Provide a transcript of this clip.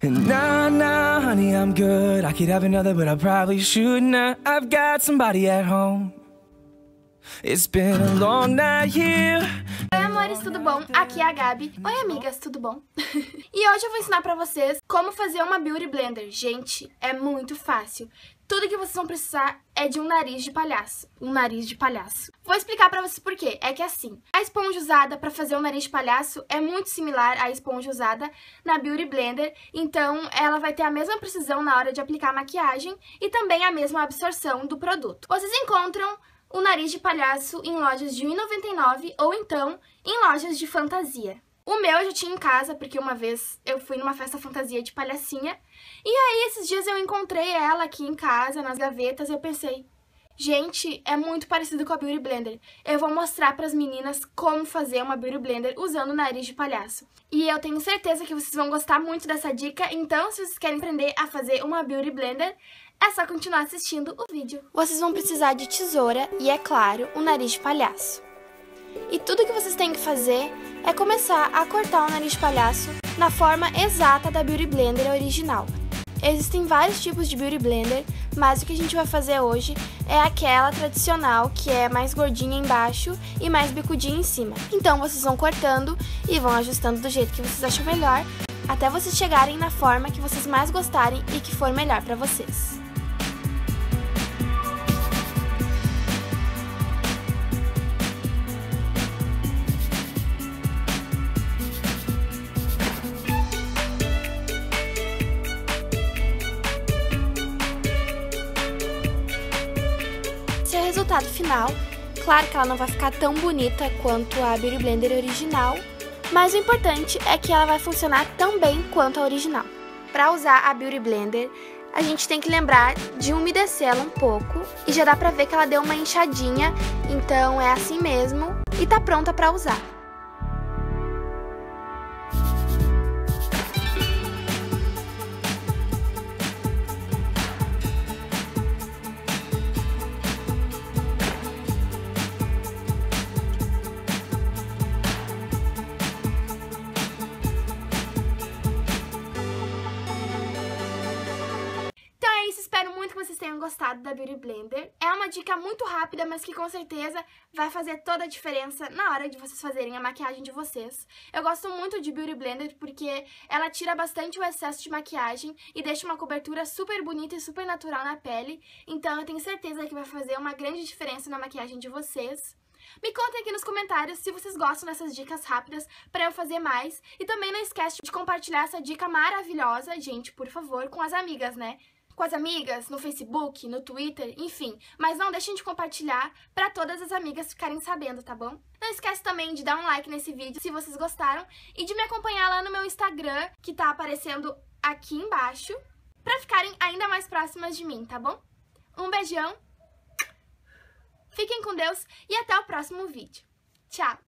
Nah, nah, honey, I'm good. I could have another, but I probably shouldn't. I've got somebody at home. It's been a long night here. Bom? Aqui é a Gabi. Oi, amigas, tudo bom? e hoje eu vou ensinar pra vocês como fazer uma Beauty Blender. Gente, é muito fácil. Tudo que vocês vão precisar é de um nariz de palhaço. Um nariz de palhaço. Vou explicar pra vocês por quê. É que assim, a esponja usada pra fazer o nariz de palhaço é muito similar à esponja usada na Beauty Blender, então ela vai ter a mesma precisão na hora de aplicar a maquiagem e também a mesma absorção do produto. Vocês encontram o nariz de palhaço em lojas de R$1,99 ou então em lojas de fantasia. O meu eu já tinha em casa, porque uma vez eu fui numa festa fantasia de palhacinha, e aí esses dias eu encontrei ela aqui em casa, nas gavetas, e eu pensei, gente, é muito parecido com a Beauty Blender. Eu vou mostrar para as meninas como fazer uma Beauty Blender usando o nariz de palhaço. E eu tenho certeza que vocês vão gostar muito dessa dica, então se vocês querem aprender a fazer uma Beauty Blender, é só continuar assistindo o vídeo. Vocês vão precisar de tesoura e, é claro, um nariz de palhaço. E tudo que vocês têm que fazer é começar a cortar o nariz de palhaço na forma exata da Beauty Blender original. Existem vários tipos de Beauty Blender, mas o que a gente vai fazer hoje é aquela tradicional, que é mais gordinha embaixo e mais bicudinha em cima. Então vocês vão cortando e vão ajustando do jeito que vocês acham melhor, até vocês chegarem na forma que vocês mais gostarem e que for melhor para vocês. Resultado final. Claro que ela não vai ficar tão bonita quanto a Beauty Blender original, mas o importante é que ela vai funcionar tão bem quanto a original. Para usar a Beauty Blender, a gente tem que lembrar de umedecer ela um pouco e já dá pra ver que ela deu uma inchadinha, então é assim mesmo e tá pronta para usar. Espero muito que vocês tenham gostado da Beauty Blender. É uma dica muito rápida, mas que com certeza vai fazer toda a diferença na hora de vocês fazerem a maquiagem de vocês. Eu gosto muito de Beauty Blender porque ela tira bastante o excesso de maquiagem e deixa uma cobertura super bonita e super natural na pele. Então eu tenho certeza que vai fazer uma grande diferença na maquiagem de vocês. Me contem aqui nos comentários se vocês gostam dessas dicas rápidas para eu fazer mais. E também não esquece de compartilhar essa dica maravilhosa, gente, por favor, com as amigas, né? Com as amigas, no Facebook, no Twitter, enfim. Mas não deixem de compartilhar para todas as amigas ficarem sabendo, tá bom? Não esquece também de dar um like nesse vídeo se vocês gostaram e de me acompanhar lá no meu Instagram, que tá aparecendo aqui embaixo, para ficarem ainda mais próximas de mim, tá bom? Um beijão, fiquem com Deus e até o próximo vídeo. Tchau!